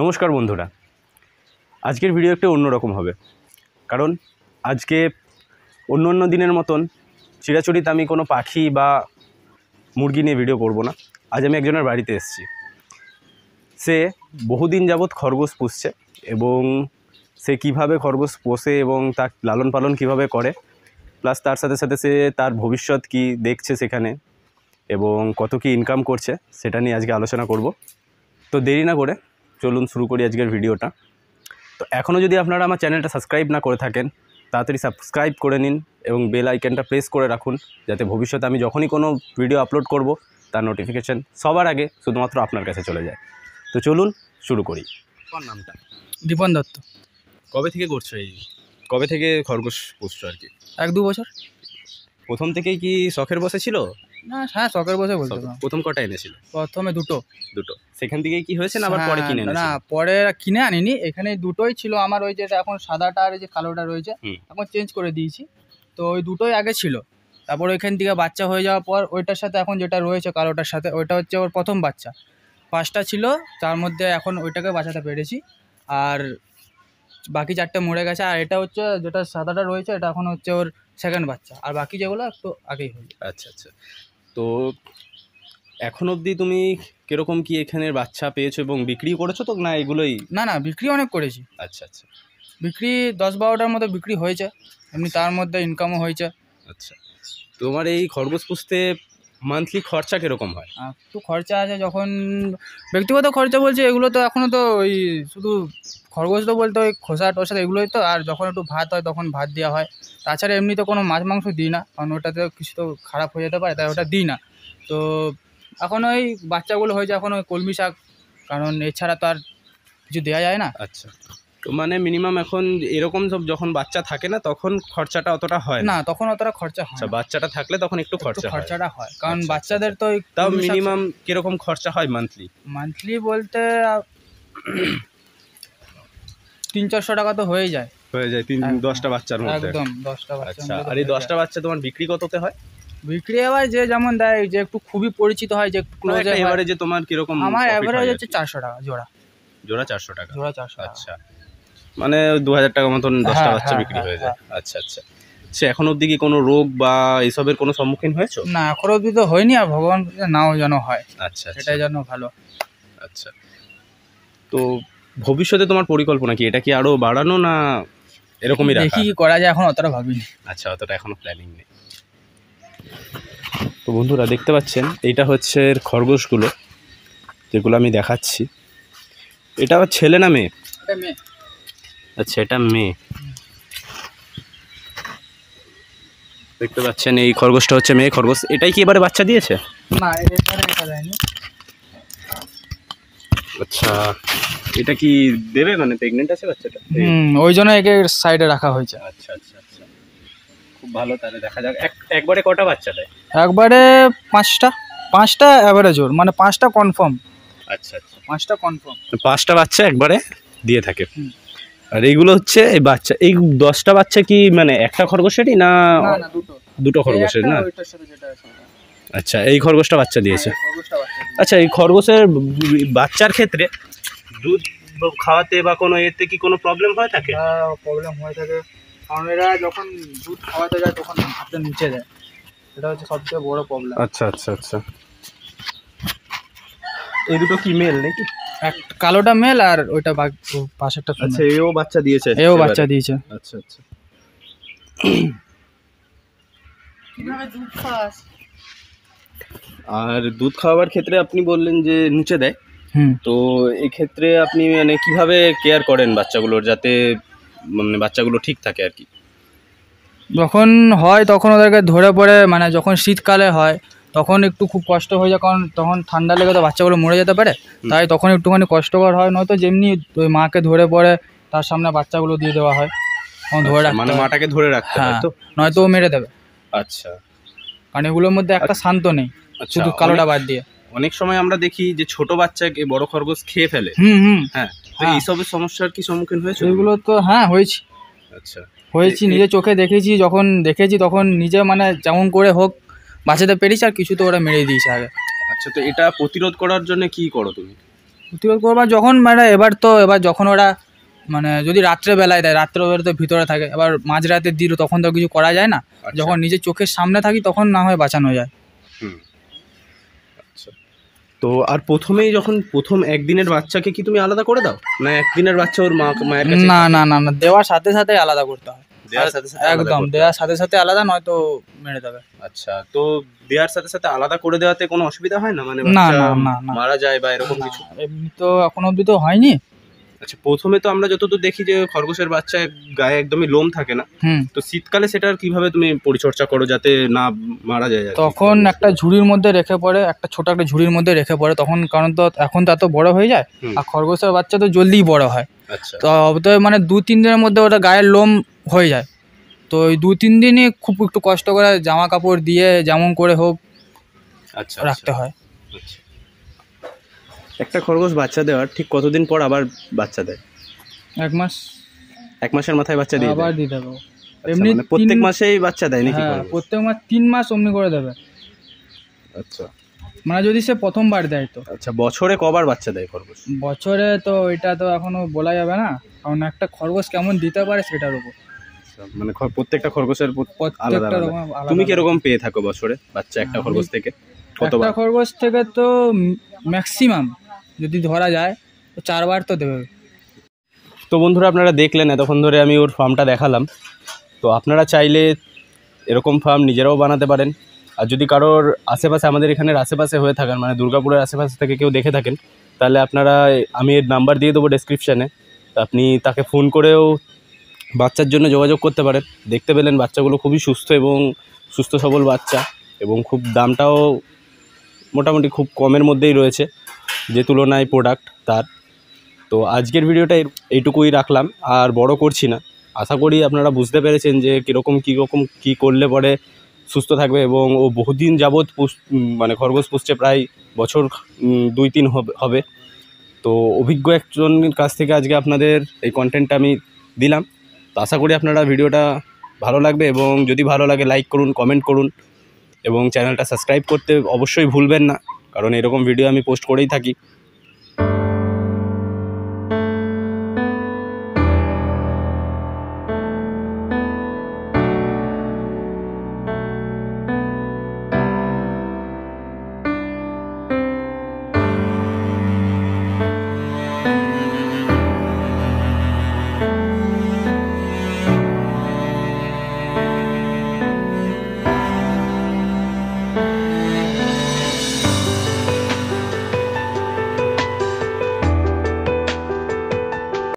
নমস্কার বন্ধুরা। আজকের ভিডিও একটু অন্যরকম হবে। কারণ আজকে অন্য অন্য দিনের মতন চিরাচরিত আমি কোনো পাখি বা মুরগি নিয়ে ভিডিও করব না। আজ আমি একজনের বাড়িতে এসেছি। সে বহুদিন যাবৎ খরগোশ পুষছে এবং সে কীভাবে খরগোশ পোষে এবং তার লালন পালন কীভাবে করে প্লাস তার সাথে সাথে সে তার ভবিষ্যৎ কি দেখছে সেখানে এবং কত কি ইনকাম করছে, সেটা নিয়ে আজকে আলোচনা করব। তো দেরি না করে চলুন শুরু করি আজকের ভিডিওটা। তো এখনও যদি আপনারা আমার চ্যানেলটা সাবস্ক্রাইব না করে থাকেন তাড়াতাড়ি সাবস্ক্রাইব করে নিন এবং বেল আইকনটা প্রেস করে রাখুন যাতে ভবিষ্যতে আমি যখনই কোনো ভিডিও আপলোড করব তার নোটিফিকেশান সবার আগে শুধুমাত্র আপনার কাছে চলে যায়। তো চলুন শুরু করি। কোন নামটা? দীপন দত্ত। কবে থেকে করছ এই? কবে থেকে খরগোশ পুষছো আর কি? এক দু বছর। প্রথম থেকেই কি শখের বসে ছিল? না হ্যাঁ শখের বলতে পারো। প্রথম কটা এনেছিল? প্রথমে দুটো। দুটো। সেখান কি হয়েছে না আবার পরে কিনে হ্যাঁ, না পরে কিনে আনিনি। এখানে দুটোই ছিল আমার ওই যেটা এখন সাদাটা আর যে কালোটা রয়েছে এখন চেঞ্জ করে দিয়েছি। তো ওই দুটোই আগে ছিল। তারপর ওইখান থেকে বাচ্চা হয়ে যাওয়ার পর ওইটার সাথে এখন যেটা রয়েছে কালোটার সাথে ওইটা হচ্ছে ওর প্রথম বাচ্চা। পাঁচটা ছিল তার মধ্যে এখন ওইটাকে বাঁচাতে পেরেছি। আর বাকি চারটে মরে গেছে। আর এটা হচ্ছে যেটা সাদাটা রয়েছে এটা এখন হচ্ছে ওর সেকেন্ড বাচ্চা। আর বাকি যেগুলো একটু আগেই হয়েছে আচ্ছা আচ্ছা। তো এখন অবধি তুমি কীরকম কি এখানের বাচ্চা পেয়েছ এবং বিক্রি করেছ তো না এগুলোই? না না বিক্রি অনেক করেছি। আচ্ছা আচ্ছা। বিক্রি দশ বারোটার মতো বিক্রি হয়েছে। এমনি তার মধ্যে ইনকামও হয়েছে। আচ্ছা। তোমার এই খরগোশ পুষতে মান্থলি খরচা কীরকম হয়? একটু খরচা আছে যখন ব্যক্তিগত খরচা বলছে এগুলো তো এখনও তো ওই শুধু খরগোশ তো বলতে ওই খোসা টোসা এগুলোই তো আর যখন একটু ভাত হয় তখন ভাত দেওয়া হয়। তাছাড়া এমনি তো কোনো মাছ মাংস দিই না কারণ ওটাতে কিছু তো খারাপ হয়ে যেতে পারে তাই ওটা দিই না। তো এখন ওই বাচ্চাগুলো হয়েছে এখন ওই কলমি শাক কারণ এছাড়া তো আর কিছু দেওয়া যায় না। আচ্ছা। তো মানে মিনিমাম এখন এরকম সব যখন বাচ্চা থাকে না তখন খরচাটা অতটা হয় না। তখন অতটা খরচা হয় আচ্ছা বাচ্চাটা থাকলে তখন একটু খরচা খরচাটা হয়। কারণ আচ্ছা, বাচ্চাদের তো তাও মিনিমাম কীরকম খরচা হয় মান্থলি মান্থলি বলতে তিন চারশো টাকা তো হয়ে যায়। হয়ে যায় তিন দশটা বাচ্চার মধ্যে। একদম দশটা বাচ্চা আচ্ছা আর এই দশটা বাচ্চা তোমার বিক্রি কততে হয়? বিক্রি আবার যে যেমন দেয় যে একটু খুবই পরিচিত হয় যে একটু ক্লোজ এভারেজে তোমার কীরকম আমার আর হচ্ছে চারশো টাকা জোড়া। জোড়া চারশো টাকা। জোড়া চারশো আচ্ছা। মানে দু হাজার টাকা মতন দশটা হ্যাঁ, বাচ্চা হ্যাঁ, বিক্রি হ্যাঁ, হয়ে যায়। আচ্ছা আচ্ছা। সে এখন অবধি কি কোনো রোগ বা এসবের কোনো সম্মুখীন হয়েছো? না এখন অব্দি তো হয়নি আর ভগবান নাও যেন হয়। আচ্ছা সেটাই যেন ভালো। আচ্ছা। তো ভবিষ্যতে তোমার পরিকল্পনা কি? এটা কি আরও বাড়ানো না এরকমই রাখা? দেখি কি করা যায় এখন অতটা ভাবিনি। আচ্ছা অতটা এখনও প্ল্যানিং নেই। তো বন্ধুরা দেখতে পাচ্ছেন এইটা হচ্ছে এর খরগোশগুলো যেগুলো আমি দেখাচ্ছি। এটা ছেলে না মেয়ে? এটা মেয়ে। আচ্ছা এটা মেয়ে। দেখতে পাচ্ছেন এই খরগোশটা হচ্ছে মেয়ে খরগোশ। এটাই কি এবারে বাচ্চা দিয়েছে? না আচ্ছা এটা কি দেবে? মানে প্রেগনেন্ট আছে বাচ্চাটা? হুম ওই জন্য একে সাইডে রাখা হয়েছে। আচ্ছা আচ্ছা আচ্ছা। খুব ভালো তাহলে দেখা যাক। এক একবারে কটা বাচ্চা দেয়? একবারে পাঁচটা পাঁচটা অ্যাভারেজ ওর। মানে পাঁচটা কনফার্ম আচ্ছা আচ্ছা। পাঁচটা কনফার্ম পাঁচটা বাচ্চা একবারে দিয়ে থাকে। আর এইগুলো হচ্ছে এই বাচ্চা এই দশটা বাচ্চা কি মানে একটা খরগোশেরই না দুটো। খরগোশের না। আচ্ছা এই খরগোশটা বাচ্চা দিয়েছে। হ্যাঁ। আচ্ছা এই খরগোশের বাচ্চার ক্ষেত্রে দুধ খাওয়াতে বা কোনো এতে কি কোনো প্রবলেম হয় থাকে? প্রবলেম হয়ে থাকে। কারণ এরা যখন দুধ খাওয়াতে যায় তখন হাতটা নিচে যায়। এটা হচ্ছে সবচেয়ে বড় প্রবলেম আচ্ছা আচ্ছা আচ্ছা। এই দুটো কি মেল নাকি? এক কালোটা মেল আর ওইটা পাশেরটা আচ্ছা এও বাচ্চা দিয়েছে এও বাচ্চা দিয়েছে। আচ্ছা আচ্ছা। আর দুধ খাওয়াবার ক্ষেত্রে আপনি বললেন যে নিচে দেয়। তো এই ক্ষেত্রে আপনি মানে কীভাবে কেয়ার করেন বাচ্চাগুলোর যাতে মানে বাচ্চাগুলো ঠিক থাকে আর কি? যখন হয় তখন ওদেরকে ধরে পড়ে মানে যখন শীতকালে হয় তখন একটু খুব কষ্ট হয়ে যায় কারণ তখন ঠান্ডা লেগে তো বাচ্চাগুলো মরে যেতে পারে। তাই তখন একটুখানি কষ্টকর হয় নয়তো যেমনি ওই মাকে ধরে পড়ে তার সামনে বাচ্চাগুলো দিয়ে দেওয়া হয়। তখন ধরে আচ্ছা, রাখতে মানে মাটাকে ধরে রাখতে হয় হ্যাঁ তো? নয়তো ও মেরে দেবে। আচ্ছা। কারণ এগুলোর মধ্যে একটা শান্ত নেই আচ্ছা শুধু কালোটা বাদ দিয়ে। অনেক সময় আমরা দেখি যে ছোট বাচ্চাকে বড় খরগোশ খেয়ে ফেলে। হুম হুম। হ্যাঁ হ্যাঁ। এইসবের সমস্যার কি সম্মুখীন হয়েছে? এগুলো তো হ্যাঁ হয়েছি। আচ্ছা। হয়েছি নিজে চোখে দেখেছি যখন দেখেছি তখন নিজে মানে যেমন করে হোক বাঁচাতে পেরেছি আর কিছু তো ওরা মেরে দিয়েছে আগে। আচ্ছা তো এটা প্রতিরোধ করার জন্য কি করো তুমি? প্রতিরোধ করবার যখন মানে এবার তো এবার যখন ওরা মানে যদি রাত্রেবেলায় দেয় রাত্রেবেলা তো ভিতরে থাকে এবার মাঝরাতে দিল তখন তো কিছু করা যায় না। আচ্ছা। যখন নিজের চোখের সামনে থাকি তখন না হয় বাঁচানো যায়। আচ্ছা। তো আর প্রথমেই যখন প্রথম একদিনের বাচ্চাকে কি তুমি আলাদা করে দাও? না একদিনের বাচ্চা ওর মা মায়ের না না না না দেওয়ার সাথে সাথে আলাদা করতে হয়। দেওয়ার সাথে সাথে একদম দেওয়ার সাথে সাথে আলাদা নয়তো মেরে দেবে। আচ্ছা তো দেওয়ার সাথে সাথে আলাদা করে দেওয়াতে কোনো অসুবিধা হয় না? মানে না, না, না। মারা যায় বা এরকম কিছু? এমনি তো এখনও অবধি তো হয়নি। আচ্ছা প্রথমে তো আমরা যতদূর দেখি যে খরগোশের বাচ্চা গায়ে একদমই লোম থাকে না তো শীতকালে সেটার কীভাবে তুমি পরিচর্যা করো যাতে না মারা যায় তখন একটা ঝুড়ির মধ্যে রেখে পড়ে একটা ছোট একটা ঝুড়ির মধ্যে রেখে পড়ে তখন কারণ তো এখন তো এত বড় হয়ে যায় আর খরগোশের বাচ্চা তো জলদি বড় হয়। তো তো মানে দু তিন দিনের মধ্যে ওটা গায়ের লোম হয়ে যায়। তো ওই দু তিন দিনই খুব একটু কষ্ট করে জামা কাপড় দিয়ে যেমন করে হোক আচ্ছা রাখতে হয়। আচ্ছা। একটা খরগোশ বাচ্চা দেওয়ার ঠিক কতদিন পর আবার বাচ্চা দেয়? এক মাস। এক মাসের মাথায় বাচ্চা দিয়ে আবার দিয়ে? দেবো। আচ্ছা, এমনি মানে প্রত্যেক মাসেই বাচ্চা দেয় নাকি হ্যাঁ প্রত্যেক মাস তিন মাস অমনি করে দেবে। আচ্ছা। মানে যদি সে প্রথমবার দেয় তো। আচ্ছা বছরে কবার বাচ্চা দেয় খরগোশ? বছরে তো এটা তো এখনও বলা যাবে না কারণ একটা খরগোশ কেমন দিতে পারে সেটার উপর। আচ্ছা, মানে প্রত্যেকটা খরগোশের আলাদা। তুমি। কীরকম পেয়ে থাকো বছরে বাচ্চা একটা খরগোশ থেকে? একটা কতবার খরগোশ থেকে তো ম্যাক্সিমাম যদি ধরা যায় তো চারবার তো দেবে। তো বন্ধুরা আপনারা দেখলেন এতক্ষণ ধরে আমি ওর ফার্মটা দেখালাম। তো আপনারা চাইলে এরকম ফার্ম নিজেরাও বানাতে পারেন। আর যদি কারোর আশেপাশে আমাদের এখানের আশেপাশে হয়ে থাকেন মানে দুর্গাপুরের আশেপাশে থেকে কেউ দেখে থাকেন, তাহলে আপনারা, আমি এর নাম্বার দিয়ে দেবো ডেসক্রিপশানে আপনি তাকে ফোন করেও বাচ্চার জন্য যোগাযোগ করতে পারেন। দেখতে পেলেন বাচ্চাগুলো খুবই সুস্থ এবং সুস্থ সবল বাচ্চা এবং খুব দামটাও মোটামুটি খুব কমের মধ্যেই রয়েছে, যে তুলনায় প্রোডাক্ট তার। তো আজকের ভিডিওটা এইটুকুই রাখলাম, আর বড় করছি না। আশা করি আপনারা বুঝতে পেরেছেন যে কীরকম কীরকম, কী করলে পরে সুস্থ থাকবে এবং ও বহুদিন যাবৎ পুষ মানে খরগোশ পুষছে প্রায় বছর দুই তিন হবে- তো অভিজ্ঞ একজনের কাছ থেকে আজকে আপনাদের এই কন্টেন্টটা আমি দিলাম। তো আশা করি আপনারা ভিডিওটা ভালো লাগবে এবং যদি ভালো লাগে লাইক করুন কমেন্ট করুন এবং চ্যানেলটা সাবস্ক্রাইব করতে অবশ্যই ভুলবেন না। কারণ এরকম ভিডিও আমি পোস্ট করেই থাকি।